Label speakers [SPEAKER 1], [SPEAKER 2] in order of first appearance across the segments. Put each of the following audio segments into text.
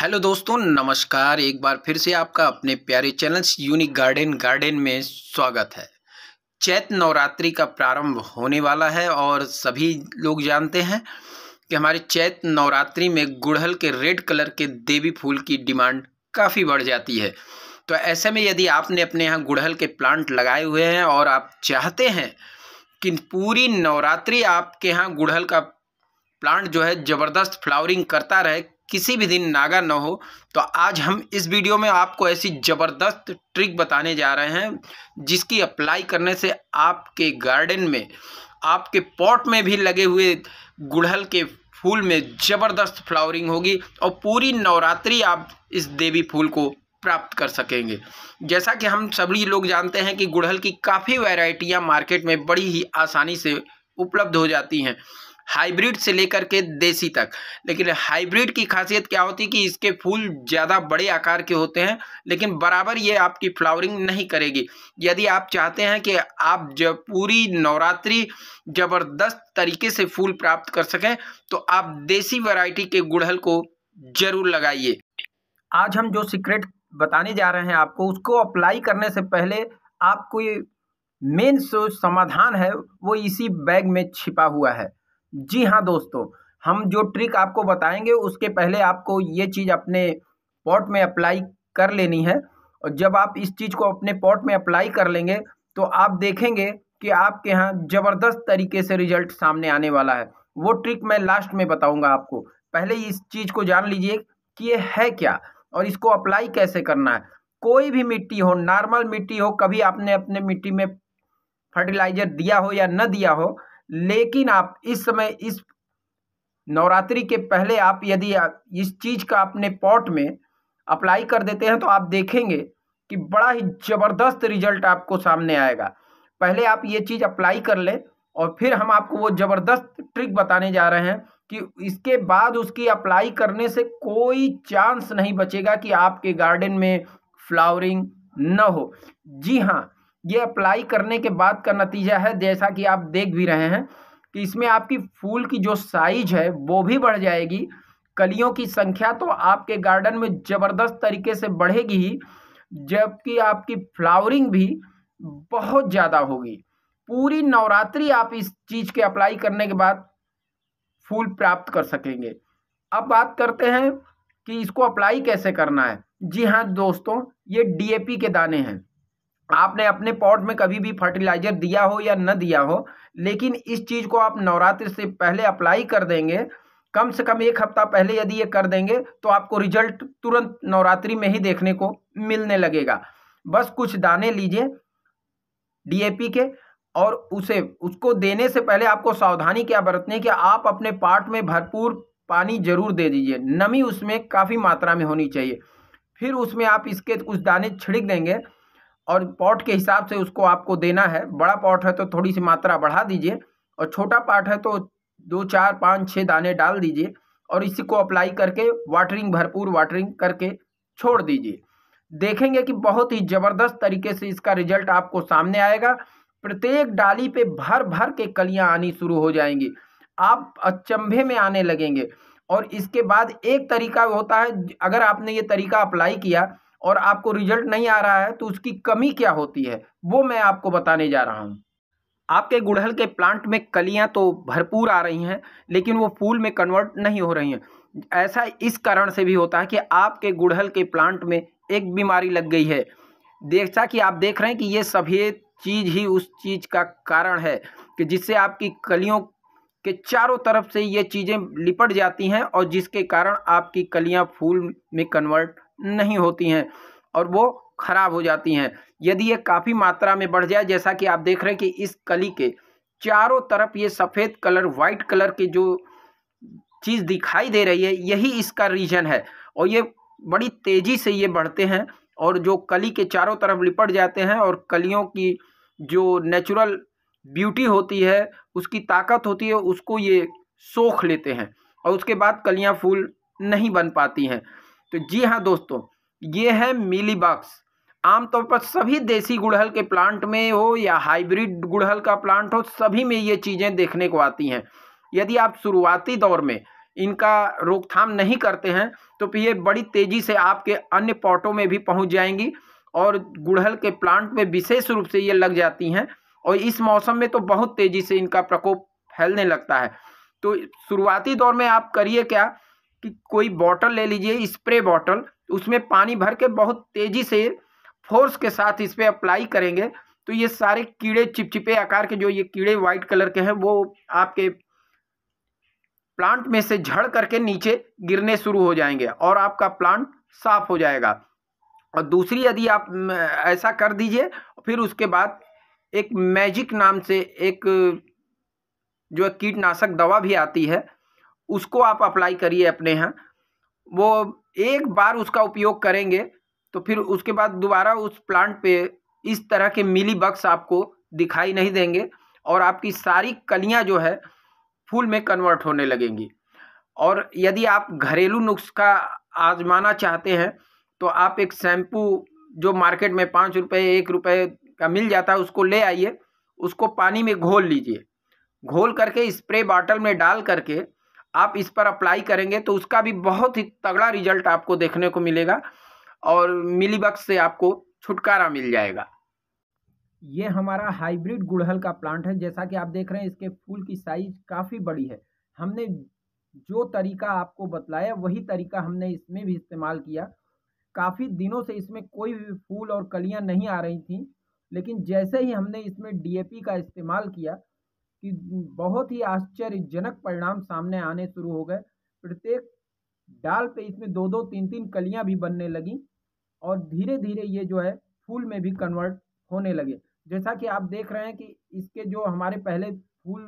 [SPEAKER 1] Hello दोस्तों, नमस्कार। एक बार फिर से आपका अपने प्यारे चैनल्स यूनिक गार्डन गार्डन में स्वागत है। चैत नवरात्रि का प्रारंभ होने वाला है और सभी लोग जानते हैं कि हमारे चैत नवरात्रि में गुड़हल के रेड कलर के देवी फूल की डिमांड काफ़ी बढ़ जाती है। तो ऐसे में यदि आपने अपने यहाँ गुड़हल के प्लांट लगाए हुए हैं और आप चाहते हैं कि पूरी नवरात्रि आपके यहाँ गुड़हल का प्लांट जो है ज़बरदस्त फ्लावरिंग करता रहे किसी भी दिन नागा न हो। तो आज हम इस वीडियो में आपको ऐसी ज़बरदस्त ट्रिक बताने जा रहे हैं, जिसकी अप्लाई करने से आपके गार्डन में, आपके पॉट में भी लगे हुए गुड़हल के फूल में ज़बरदस्त फ्लावरिंग होगी और पूरी नवरात्रि आप इस देवी फूल को प्राप्त कर सकेंगे। जैसा कि हम सभी लोग जानते हैं कि गुड़हल की काफ़ी वैरायटियाँ मार्केट में बड़ी ही आसानी से उपलब्ध हो जाती हैं। हाइब्रिड से लेकर के देसी तक। लेकिन हाइब्रिड की खासियत क्या होती है कि इसके फूल ज़्यादा बड़े आकार के होते हैं, लेकिन बराबर ये आपकी फ्लावरिंग नहीं करेगी। यदि आप चाहते हैं कि आप जब पूरी नवरात्रि ज़बरदस्त तरीके से फूल प्राप्त कर सकें तो आप देसी वैरायटी के गुड़हल को ज़रूर लगाइए। आज हम जो सीक्रेट बताने जा रहे हैं आपको, उसको अप्लाई करने से पहले आपको ये मेन समाधान है, वो इसी बैग में छिपा हुआ है। जी हाँ दोस्तों, हम जो ट्रिक आपको बताएँगे, उसके पहले आपको ये चीज़ अपने पॉट में अप्लाई कर लेनी है। और जब आप इस चीज़ को अपने पॉट में अप्लाई कर लेंगे तो आप देखेंगे कि आपके यहाँ ज़बरदस्त तरीके से रिज़ल्ट सामने आने वाला है। वो ट्रिक मैं लास्ट में बताऊँगा आपको। पहले इस चीज़ को जान लीजिए कि ये है क्या और इसको अप्लाई कैसे करना है। कोई भी मिट्टी हो नॉर्मल मिट्टी हो, कभी आपने अपने मिट्टी में फर्टिलाइज़र दिया हो या न दिया हो लेकिन आप इस समय, इस नवरात्रि के पहले आप यदि इस चीज़ का अपने पॉट में अप्लाई कर देते हैं तो आप देखेंगे कि बड़ा ही ज़बरदस्त रिज़ल्ट आपको सामने आएगा। पहले आप ये चीज़ अप्लाई कर लें और फिर हम आपको वो ज़बरदस्त ट्रिक बताने जा रहे हैं कि इसके बाद उसकी अप्लाई करने से कोई चांस नहीं बचेगा कि आपके गार्डन में फ्लावरिंग न हो। जी हाँ ये अप्लाई करने के बाद का नतीजा है, जैसा कि आप देख भी रहे हैं कि इसमें आपकी फूल की जो साइज़ है, वो भी बढ़ जाएगी। कलियों की संख्या तो आपके गार्डन में ज़बरदस्त तरीके से बढ़ेगी ही, जबकि आपकी फ्लावरिंग भी बहुत ज़्यादा होगी। पूरी नवरात्रि आप इस चीज़ के अप्लाई करने के बाद फूल प्राप्त कर सकेंगे। अब बात करते हैं कि इसको अप्लाई कैसे करना है। जी हाँ दोस्तों, ये डीएपी के दाने हैं। आपने अपने पॉट में कभी भी फर्टिलाइज़र दिया हो या न दिया हो, लेकिन इस चीज़ को आप नवरात्रि से पहले अप्लाई कर देंगे। कम से कम एक हफ़्ता पहले यदि ये कर देंगे तो आपको रिज़ल्ट तुरंत नवरात्रि में ही देखने को मिलने लगेगा। बस कुछ दाने लीजिए डीएपी के और उसे, उसको देने से पहले आपको सावधानी क्या बरतनी है कि आप अपने पार्ट में भरपूर पानी ज़रूर दे दीजिए। नमी उसमें काफ़ी मात्रा में होनी चाहिए। फिर उसमें आप इसके कुछ दाने छिड़क देंगे और पॉट के हिसाब से उसको आपको देना है। बड़ा पॉट है तो थोड़ी सी मात्रा बढ़ा दीजिए और छोटा पॉट है तो दो, चार, पाँच छः दाने डाल दीजिए और इसी को अप्लाई करके वाटरिंग, भरपूर वाटरिंग करके छोड़ दीजिए। देखेंगे कि बहुत ही ज़बरदस्त तरीके से इसका रिज़ल्ट आपको सामने आएगा। प्रत्येक डाली पे भर भर के कलियाँ आनी शुरू हो जाएँगी। आप अचंभे में आने लगेंगे और इसके बाद एक तरीका होता है, अगर आपने ये तरीका अप्लाई किया और आपको रिज़ल्ट नहीं आ रहा है तो उसकी कमी क्या होती है, वो मैं आपको बताने जा रहा हूँ। आपके गुड़हल के प्लांट में कलियाँ तो भरपूर आ रही हैं, लेकिन वो फूल में कन्वर्ट नहीं हो रही हैं। ऐसा इस कारण से भी होता है कि आपके गुड़हल के प्लांट में एक बीमारी लग गई है। जैसा कि आप देख रहे हैं कि ये सभी चीज़ ही उस चीज़ का कारण है, कि जिससे आपकी कलियों के चारों तरफ़ से ये चीज़ें लिपट जाती हैं और जिसके कारण आपकी कलियाँ फूल में कन्वर्ट नहीं होती हैं और वो खराब हो जाती हैं। यदि ये काफ़ी मात्रा में बढ़ जाए, जैसा कि आप देख रहे हैं कि इस कली के चारों तरफ़ ये सफ़ेद कलर वाइट कलर की जो चीज़ दिखाई दे रही है, यही इसका रीज़न है। और ये बड़ी तेज़ी से ये बढ़ते हैं और जो कली के चारों तरफ़ लिपट जाते हैं और कलियों की जो नेचुरल ब्यूटी होती है, उसकी ताकत होती है, उसको ये सोख लेते हैं और उसके बाद कलियाँ फूल नहीं बन पाती हैं। तो जी हाँ दोस्तों, ये है मिली बक्स। आमतौर पर सभी देसी गुड़हल के प्लांट में हो या हाइब्रिड गुड़हल का प्लांट हो, सभी में ये चीज़ें देखने को आती हैं। यदि आप शुरुआती दौर में इनका रोकथाम नहीं करते हैं तो ये बड़ी तेज़ी से आपके अन्य पॉटों में भी पहुँच जाएँगी और गुड़हल के प्लांट में विशेष रूप से ये लग जाती हैं और इस मौसम में तो बहुत तेज़ी से इनका प्रकोप फैलने लगता है। तो शुरुआती दौर में आप करिए क्या? कोई बॉटल ले लीजिए, स्प्रे बॉटल, उसमें पानी भर के बहुत तेज़ी से फोर्स के साथ इस पर अप्लाई करेंगे। तो ये सारे कीड़े, चिपचिपे आकार के जो ये कीड़े वाइट कलर के हैं, वो आपके प्लांट में से झड़ करके नीचे गिरने शुरू हो जाएँगे और आपका प्लांट साफ़ हो जाएगा। और दूसरी यदि आप ऐसा कर दीजिए, फिर उसके बाद एक मैजिक नाम से एक जो कीटनाशक दवा भी आती है उसको आप अप्लाई करिए अपने यहाँ। वो एक बार उसका उपयोग करेंगे तो फिर उसके बाद दोबारा उस प्लांट पे इस तरह के मिली बक्स आपको दिखाई नहीं देंगे और आपकी सारी कलियाँ जो है, फूल में कन्वर्ट होने लगेंगी। और यदि आप घरेलू नुस्खा आजमाना चाहते हैं तो आप एक शैम्पू जो मार्केट में पाँच रुपये एक रुपये का मिल जाता है, उसको ले आइए, उसको पानी में घोल लीजिए। घोल करके स्प्रे बॉटल में डाल करके आप इस पर अप्लाई करेंगे तो उसका भी बहुत ही तगड़ा रिज़ल्ट आपको देखने को मिलेगा और मिलीबक्स से आपको छुटकारा मिल जाएगा। ये हमारा हाइब्रिड गुड़हल का प्लांट है। जैसा कि आप देख रहे हैं, इसके फूल की साइज़ काफ़ी बड़ी है। हमने जो तरीका आपको बतलाया, वही तरीका हमने इसमें भी इस्तेमाल किया। काफ़ी दिनों से इसमें कोई भी फूल और कलियाँ नहीं आ रही थी, लेकिन जैसे ही हमने इसमें डीएपी का इस्तेमाल किया कि बहुत ही आश्चर्यजनक परिणाम सामने आने शुरू हो गए। प्रत्येक डाल पे इसमें दो दो तीन तीन कलियाँ भी बनने लगी और धीरे धीरे ये जो है, फूल में भी कन्वर्ट होने लगे। जैसा कि आप देख रहे हैं कि इसके जो हमारे पहले फूल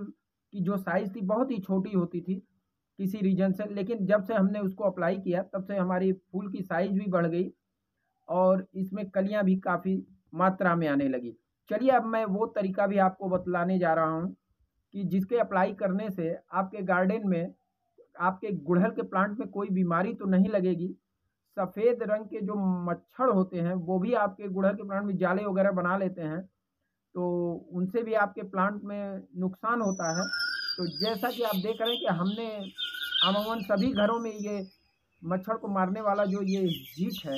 [SPEAKER 1] की जो साइज़ थी, बहुत ही छोटी होती थी किसी रीजन से, लेकिन जब से हमने उसको अप्लाई किया, तब से हमारी फूल की साइज़ भी बढ़ गई और इसमें कलियाँ भी काफ़ी मात्रा में आने लगी। चलिए अब मैं वो तरीका भी आपको बतलाने जा रहा हूँ। कि जिसके अप्लाई करने से आपके गार्डन में, आपके गुड़हल के प्लांट में कोई बीमारी तो नहीं लगेगी। सफ़ेद रंग के जो मच्छर होते हैं, वो भी आपके गुड़हल के प्लांट में जाले वगैरह बना लेते हैं तो उनसे भी आपके प्लांट में नुकसान होता है। तो जैसा कि आप देख रहे हैं कि हमने अमूमन सभी घरों में ये मच्छर को मारने वाला जो ये हीट है,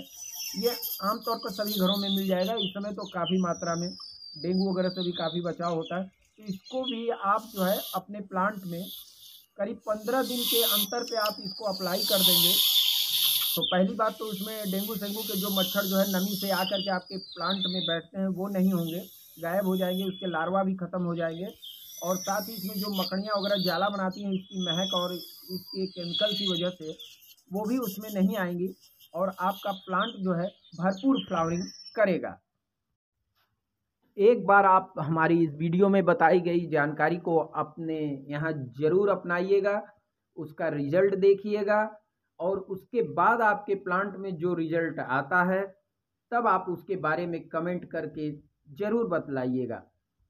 [SPEAKER 1] ये आमतौर पर सभी घरों में मिल जाएगा। इस समय तो काफ़ी मात्रा में डेंगू वगैरह से भी काफ़ी बचाव होता है। तो इसको भी आप जो है अपने प्लांट में करीब पंद्रह दिन के अंतर पे आप इसको अप्लाई कर देंगे। तो पहली बात तो उसमें डेंगू सेंगू के जो मच्छर जो है नमी से आकर के आपके प्लांट में बैठते हैं, वो नहीं होंगे, गायब हो जाएँगे, उसके लार्वा भी ख़त्म हो जाएँगे। और साथ ही इसमें जो मकड़ियाँ वगैरह जाला बनाती हैं, इसकी महक और इसके केमिकल की वजह से, वो भी उसमें नहीं आएँगी और आपका प्लांट जो है भरपूर फ्लावरिंग करेगा। एक बार आप हमारी इस वीडियो में बताई गई जानकारी को अपने यहाँ ज़रूर अपनाइएगा, उसका रिज़ल्ट देखिएगा और उसके बाद आपके प्लांट में जो रिज़ल्ट आता है, तब आप उसके बारे में कमेंट करके ज़रूर बतलाइएगा।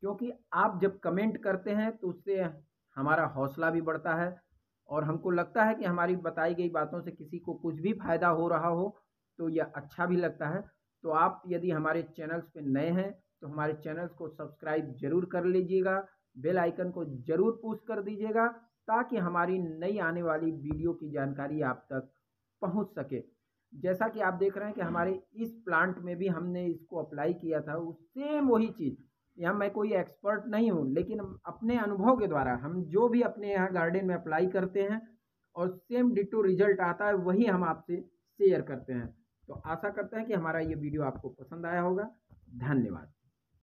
[SPEAKER 1] क्योंकि आप जब कमेंट करते हैं तो उससे हमारा हौसला भी बढ़ता है और हमको लगता है कि हमारी बताई गई बातों से किसी को कुछ भी फ़ायदा हो रहा हो तो यह अच्छा भी लगता है। तो आप यदि हमारे चैनल्स पे नए हैं तो हमारे चैनल्स को सब्सक्राइब ज़रूर कर लीजिएगा, बेल आइकन को ज़रूर पुश कर दीजिएगा, ताकि हमारी नई आने वाली वीडियो की जानकारी आप तक पहुँच सके। जैसा कि आप देख रहे हैं कि हमारे इस प्लांट में भी हमने इसको अप्लाई किया था सेम वही चीज़। यहाँ मैं कोई एक्सपर्ट नहीं हूँ, लेकिन अपने अनुभव के द्वारा हम जो भी अपने यहाँ गार्डन में अप्लाई करते हैं, और सेम डिटो रिज़ल्ट आता है, वही हम आपसे शेयर करते हैं। तो आशा करते हैं कि हमारा ये वीडियो आपको पसंद आया होगा। धन्यवाद।